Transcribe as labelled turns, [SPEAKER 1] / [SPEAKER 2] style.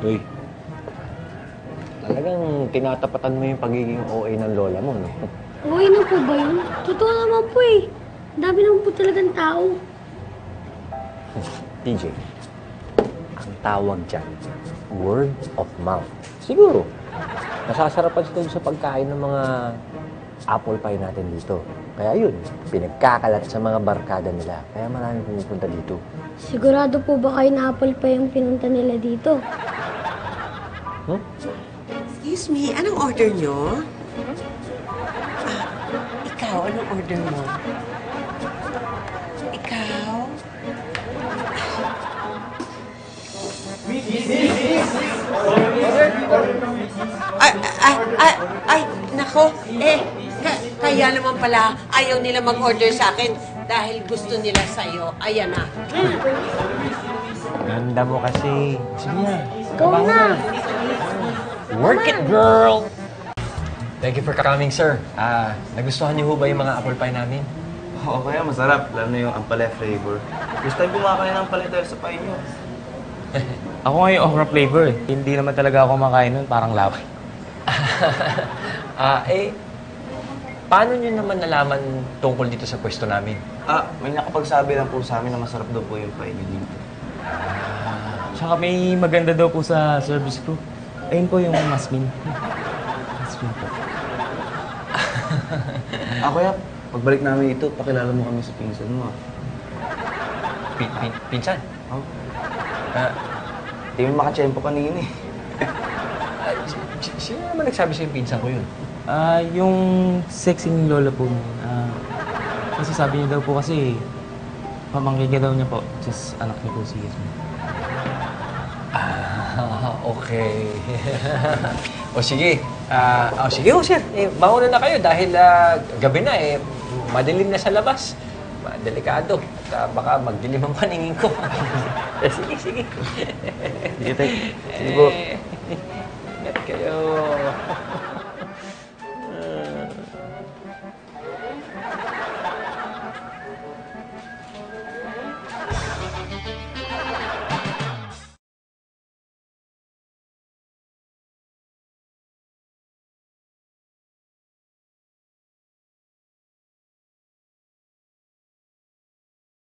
[SPEAKER 1] Uy. Talagang tinatapatan mo yung pagiging OA ng lola mo, no?
[SPEAKER 2] Okay na po ba yun? Totoo naman po eh. Dami naman po talagang tao.
[SPEAKER 1] TJ, ang tawag dyan, word of mouth. Siguro, nasasarapan sila sa pagkain ng mga apple pie natin dito. Kaya yun, pinagkakalat sa mga barkada nila. Kaya marami pumupunta dito.
[SPEAKER 2] Sigurado po ba kayo na apple pa yung pinunta nila dito?
[SPEAKER 1] Hmm?
[SPEAKER 3] Excuse me, anong order nyo? Ah, ikaw, anong order mo? Ikaw? Ay, nako, eh, ka- kaya naman pala ayaw nila mag-order sa akin dahil gusto nila sa'yo. Ayan na.
[SPEAKER 1] Ganda mo kasi. Sige na.
[SPEAKER 2] Go na!
[SPEAKER 1] Work it, girl! Thank you for coming, sir. Ah, nagustuhan niyo ho ba yung mga apple pie namin?
[SPEAKER 4] Oo, kaya masarap. Lalo na yung ampalaya flavor. Gusto tayo kumakain ng ampalaya dahil sa pain nyo.
[SPEAKER 5] Ako nga yung okra flavor eh. Hindi naman talaga ako makain nun, parang laway.
[SPEAKER 1] Ah, eh, paano niyo naman nalaman tungkol dito sa pwesto namin?
[SPEAKER 4] Ah, may nakapagsabi lang po sa amin na masarap daw po yung pain nyo dito.
[SPEAKER 5] Tsaka may maganda daw po sa service crew. Ayun po yung Masmin. Masmin po.
[SPEAKER 4] Ah, kuya, pagbalik namin ito, pakilala mo kami sa pinsan mo. ah.
[SPEAKER 1] Pin, pin, pinsan?
[SPEAKER 4] Oh,
[SPEAKER 1] Ah,
[SPEAKER 4] di mo makachempo kanina eh.
[SPEAKER 1] ah, si- si- sino naman nagsabi sa pinsan ko yun?
[SPEAKER 5] Ah, yung sexy ni Lola po. Ah, kasi sabi niya daw po kasi pamangkin ka daw niya po. Just anak niya po si Yasmin.
[SPEAKER 1] Ah, okay. o sige. Ah, oh, sige ho, sir. Eh, mauna na kayo dahil ah, gabi na eh. Madilim na sa labas. Ma- Delikado. At ah, baka magdilim ang paningin ko. Eh, sige, sige.
[SPEAKER 4] Sige, tay. Sige po.
[SPEAKER 1] Eh, Ingat kayo.